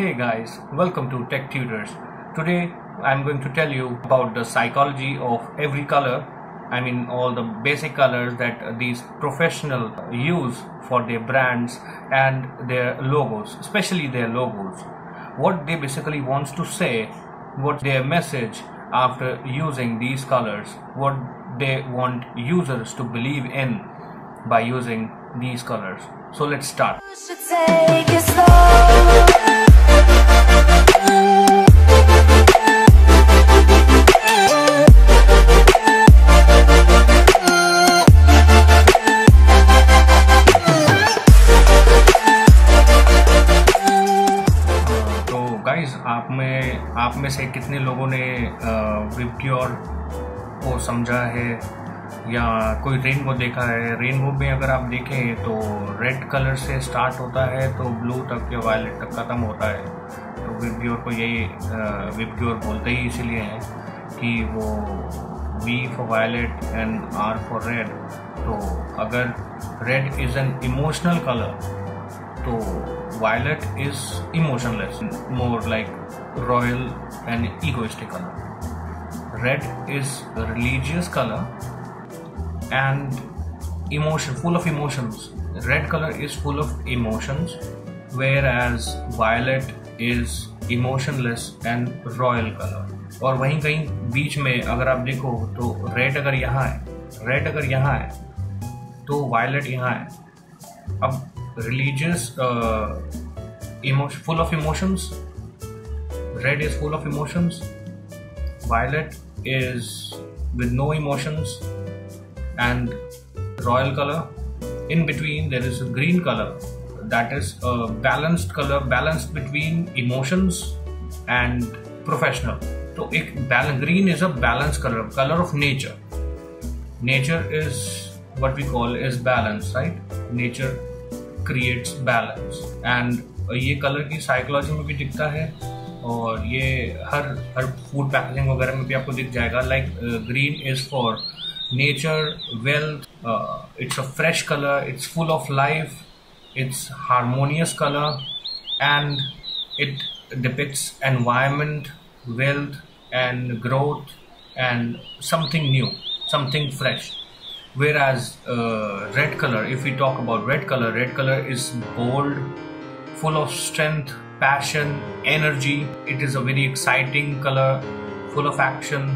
Hey guys, welcome to Tech Tutors. Today I'm going to tell you about the psychology of every color. I mean all the basic colors that these professionals use for their brands and their logos, especially their logos. What they basically wants to say, what their message after using these colors, what they want users to believe in by using these colors. So let's start. Guys आप में आप में से कितने लोगों ने विप्योर को समझा है? या कोई रेनबो देखा है? रेनबो में अगर आप देखें तो रेड कलर से स्टार्ट होता है तो ब्लू तक या वायलेट तक ख़त्म होता है। तो विप्योर को यही विप्योर बोलते ही इसीलिए हैं कि वो V for violet and R for red तो अगर red is an emotional colour तो violet is emotionless more like royal and egoistic color red is a religious color and emotion full of emotions red color is full of emotions whereas violet is emotionless and royal color और वहीं कहीं बीच में अगर आप देखो तो red अगर यहाँ है रेड अगर यहाँ है तो वायलेट यहाँ है अब religious uh, emotion full of emotions. Red is full of emotions. Violet is with no emotions. And royal color in between there is a green color. That is a balanced color balanced between emotions and professional. So green is a balanced color color of nature. Nature is what we call is balance right? Nature creates balance and ये colour की psychology में भी दिखता है और ये हर हर food packaging वगैरह में भी आपको दिख जाएगा। Like green is for nature wealth it's a fresh colour it's full of life it's harmonious colour and it depicts environment, wealth, and growth, and something new, something fresh. Whereas uh, red color if we talk about red color red color is bold full of strength passion energy. It is a very exciting color full of action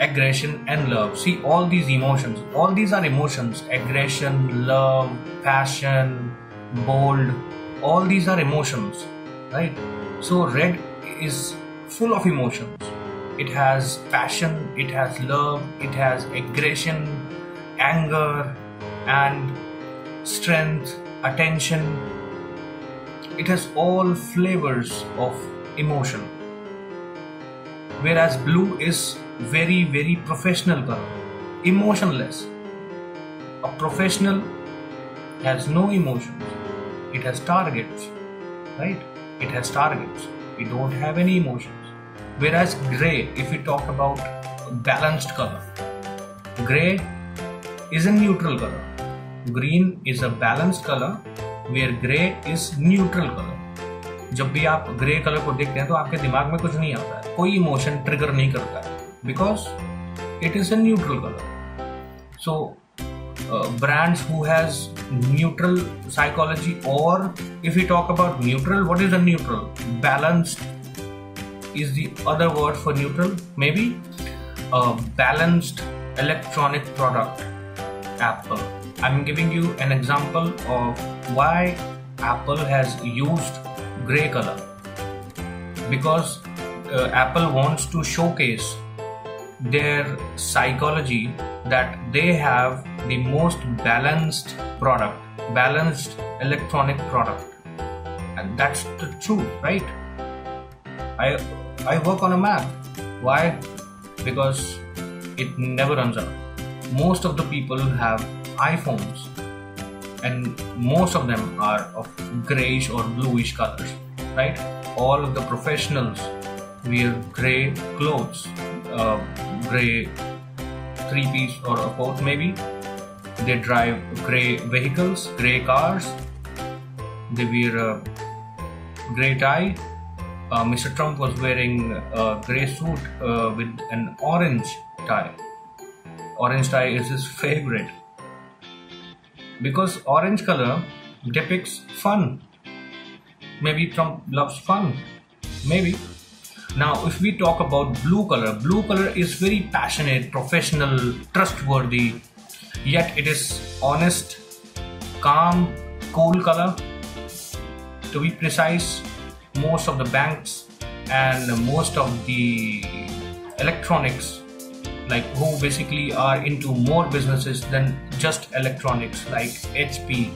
aggression and love. See all these emotions all these are emotions. Aggression love passion bold all these are emotions right? So red is full of emotions. It has passion it has love it has aggression anger and strength, attention. It has all flavors of emotion. Whereas blue is very, very professional color, emotionless. A professional has no emotions. It has targets, right? It has targets. We don't have any emotions. Whereas gray, if we talk about balanced color, gray is a neutral color. Green is a balanced color where gray is neutral color. जब भी आप grey colour को देखते हैं तो आपके दिमाग में कुछ नहीं आता है कोई इमोशन ट्रिगर नहीं करता है because it is a neutral colour so brands who has neutral psychology or if we talk about neutral what is a neutral balanced is the other word for neutral maybe a balanced electronic product Apple. I'm giving you an example of why Apple has used gray color because uh, Apple wants to showcase their psychology that they have the most balanced product, balanced electronic product, and that's the truth, right? I I work on a Mac. Why? Because it never runs out most of the people have iPhones and most of them are of grayish or bluish colors, right? All of the professionals wear gray clothes, uh, gray three piece or a coat maybe. They drive gray vehicles, gray cars. They wear a gray tie uh, Mr. Trump was wearing a grey suit uh, with an orange tie. Orange tie is his favorite because orange color depicts fun. Maybe Trump loves fun. Maybe. Now, if we talk about blue color, blue color is very passionate, professional, trustworthy, yet it is honest, calm, cool color. To be precise, most of the banks and most of the electronics like who basically are into more businesses than just electronics like HP,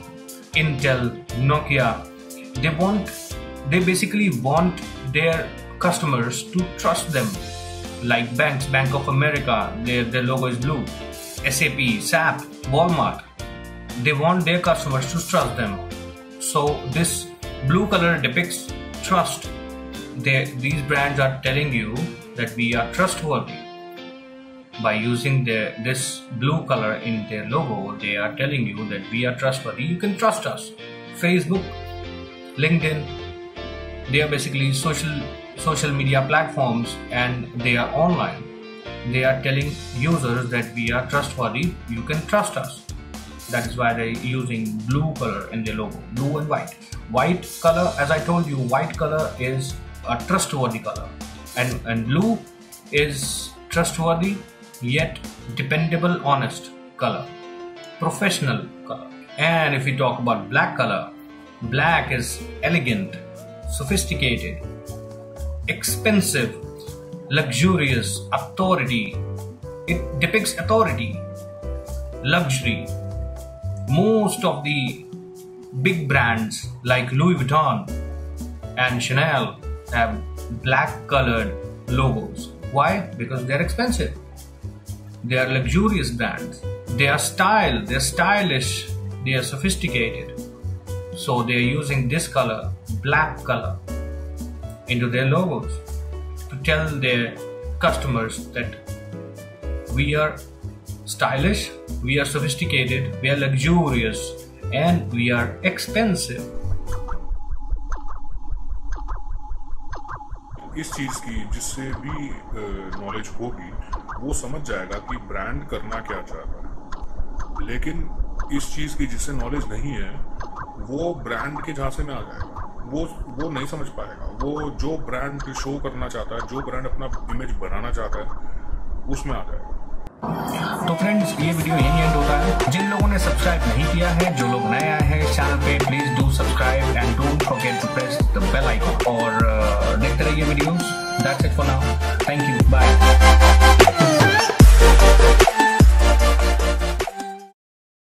Intel, Nokia. They want they basically want their customers to trust them. Like banks, Bank of America, their, their logo is blue. SAP, SAP, Walmart. They want their customers to trust them. So this blue color depicts trust. They, these brands are telling you that we are trustworthy by using the, this blue color in their logo, they are telling you that we are trustworthy. You can trust us. Facebook, LinkedIn, they are basically social social media platforms and they are online. They are telling users that we are trustworthy. You can trust us. That is why they're using blue color in their logo, blue and white. White color, as I told you, white color is a trustworthy color, and and blue is trustworthy yet dependable, honest color, professional color. And if we talk about black color, black is elegant, sophisticated, expensive, luxurious, authority. It depicts authority, luxury. Most of the big brands like Louis Vuitton and Chanel have black colored logos. Why? Because they're expensive. They are luxurious brands. They are style, they're stylish, they are sophisticated. So they're using this color, black color, into their logos to tell their customers that we are stylish, we are sophisticated, we are luxurious, and we are expensive. इस चीज की जिससे भी knowledge होगी वो समझ जाएगा कि ब्रांड करना क्या चाह रहा है। लेकिन इस चीज़ की जिससे नॉलेज नहीं है वो ब्रांड के झांसे में आ जाएगा। वो वो नहीं समझ पाएगा। वो जो ब्रांड शो करना चाहता है जो ब्रांड अपना इमेज बनाना चाहता है उसमें आ जाएगा। तो फ्रेंड्स ये वीडियो यहीं एंड होता है। जिन लोगों ने सब्सक्राइब नहीं किया है जो लोग नए आए हैं चैनल पे please do subscribe and don't forget to press the bell icon और uh, देखते रहिए videos that's it for now thank you bye